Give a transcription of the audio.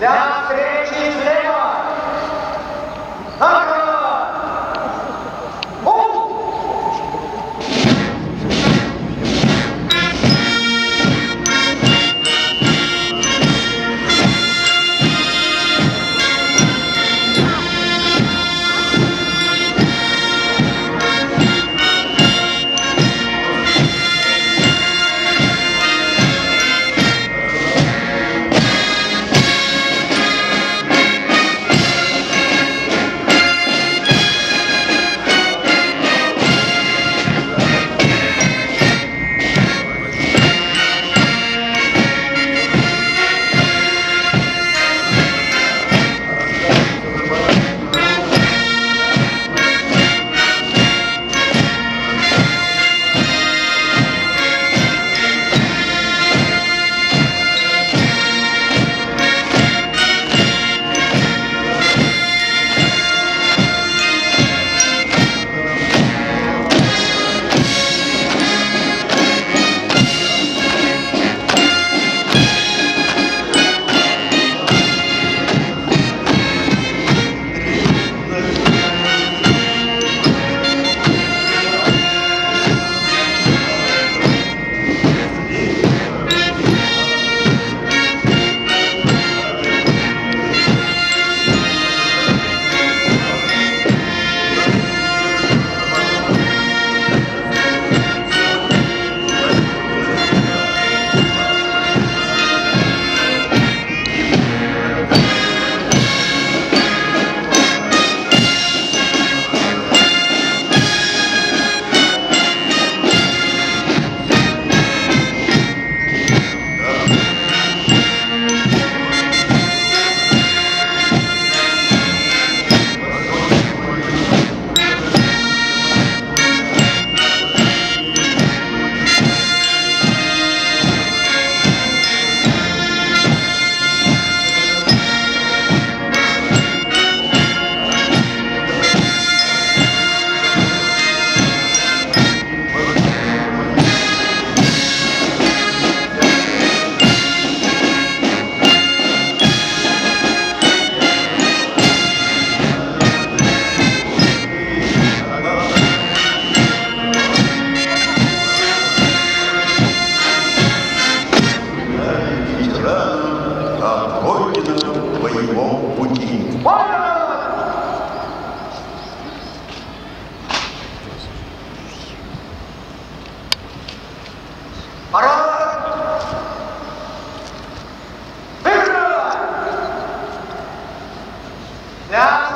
Não. 알아? 야!